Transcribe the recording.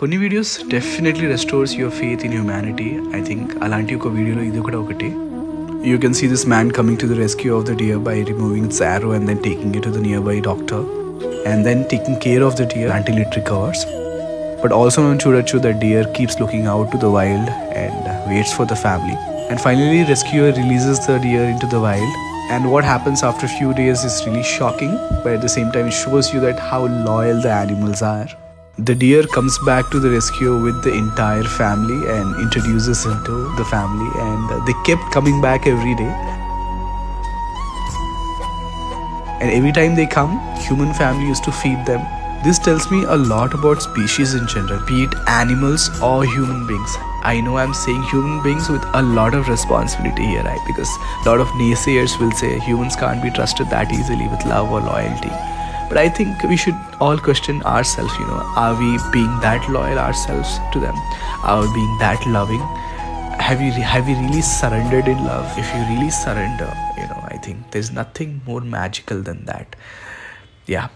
కొన్ని videos definitely restores your faith in humanity I think అలాంటి ఒక వీడియోలో ఇది కూడా ఒకటి you can see this man coming to the rescue of the deer by removing it's arrow and then taking it to the nearby doctor and then taking care of the deer until it recovers. But also on Chudachu, the deer keeps looking out to the wild and waits for the family. And finally, rescuer releases the deer into the wild. And what happens after a few days is really shocking, but at the same time, it shows you that how loyal the animals are. The deer comes back to the rescue with the entire family and introduces him to the family, and they kept coming back every day. And every time they come, human family used to feed them. This tells me a lot about species in general, be it animals or human beings. I know I'm saying human beings with a lot of responsibility here, right? Because a lot of naysayers will say humans can't be trusted that easily with love or loyalty. But I think we should all question ourselves, you know, are we being that loyal ourselves to them? Are we being that loving? Have you have you really surrendered in love? If you really surrender, you know, I think there's nothing more magical than that. Yeah.